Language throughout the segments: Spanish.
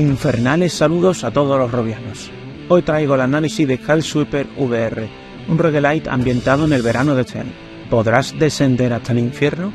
Infernales saludos a todos los robianos. Hoy traigo el análisis de Sweeper VR, un roguelite ambientado en el verano de este año. ¿Podrás descender hasta el infierno?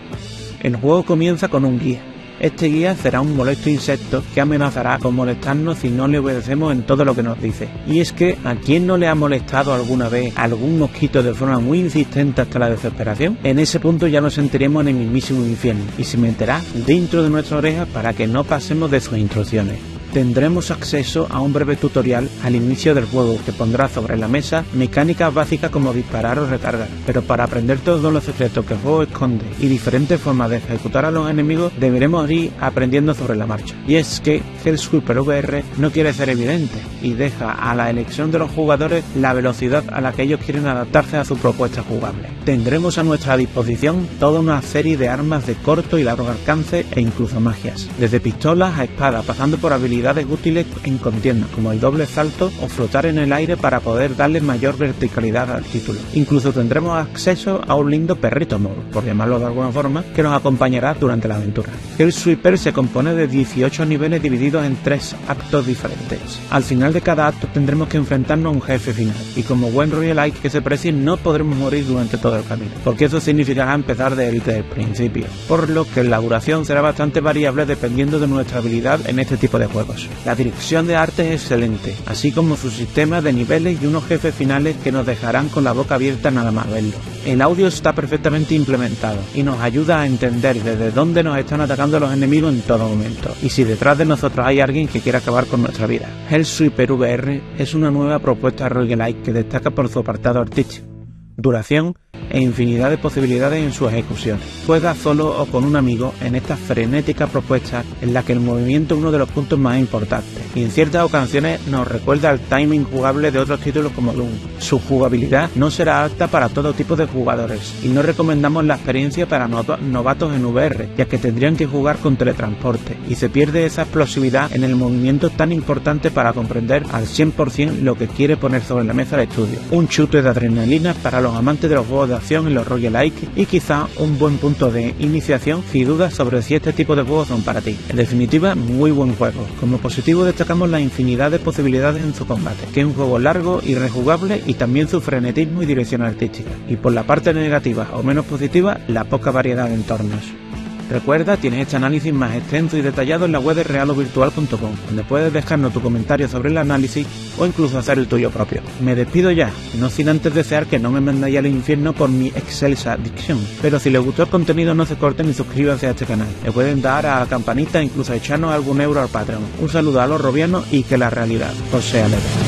El juego comienza con un guía. Este guía será un molesto insecto que amenazará con molestarnos si no le obedecemos en todo lo que nos dice. Y es que, ¿a quién no le ha molestado alguna vez algún mosquito de forma muy insistente hasta la desesperación? En ese punto ya nos sentiremos en el mismísimo infierno y se meterá dentro de nuestra oreja para que no pasemos de sus instrucciones tendremos acceso a un breve tutorial al inicio del juego que pondrá sobre la mesa mecánicas básicas como disparar o recargar, pero para aprender todos los secretos que el juego esconde y diferentes formas de ejecutar a los enemigos deberemos ir aprendiendo sobre la marcha. Y es que Hellsweeper VR no quiere ser evidente y deja a la elección de los jugadores la velocidad a la que ellos quieren adaptarse a su propuesta jugable. Tendremos a nuestra disposición toda una serie de armas de corto y largo alcance e incluso magias, desde pistolas a espadas, pasando por habilidades útiles en contienda, como el doble salto o flotar en el aire para poder darle mayor verticalidad al título. Incluso tendremos acceso a un lindo perrito mode, por llamarlo de alguna forma, que nos acompañará durante la aventura. El Sweeper se compone de 18 niveles divididos en tres actos diferentes. Al final de cada acto tendremos que enfrentarnos a un jefe final, y como buen roguelike que se precie no podremos morir durante todo el camino, porque eso significará empezar desde el principio, por lo que la duración será bastante variable dependiendo de nuestra habilidad en este tipo de La dirección de arte es excelente, así como su sistema de niveles y unos jefes finales que nos dejarán con la boca abierta nada más verlo. El audio está perfectamente implementado y nos ayuda a entender desde dónde nos están atacando los enemigos en todo momento y si detrás de nosotros hay alguien que quiera acabar con nuestra vida. Hellsweeper VR es una nueva propuesta roguelike que destaca por su apartado artístico, duración e infinidad de posibilidades en su ejecución. Juega solo o con un amigo en esta frenética propuesta en la que el movimiento es uno de los puntos más importantes y en ciertas ocasiones nos recuerda al timing jugable de otros títulos como Doom. Su jugabilidad no será apta para todo tipo de jugadores y no recomendamos la experiencia para novatos en VR, ya que tendrían que jugar con teletransporte y se pierde esa explosividad en el movimiento tan importante para comprender al 100% lo que quiere poner sobre la mesa de estudio. Un chute de adrenalina para los amantes de los juegos de acción en los roguelike y quizá un buen punto de iniciación si dudas sobre si este tipo de juegos son para ti. En definitiva, muy buen juego. Como positivo destacamos la infinidad de posibilidades en su combate, que es un juego largo y rejugable y también su frenetismo y dirección artística. Y por la parte negativa o menos positiva, la poca variedad de entornos. Recuerda, tienes este análisis más extenso y detallado en la web de realovirtual.com, donde puedes dejarnos tu comentario sobre el análisis o incluso hacer el tuyo propio. Me despido ya, no sin antes desear que no me mandáis al infierno por mi excelsa dicción. Pero si les gustó el contenido no se corten y suscríbanse a este canal. Le pueden dar a la campanita e incluso echarnos algún euro al Patreon. Un saludo a los robianos y que la realidad os sea leve.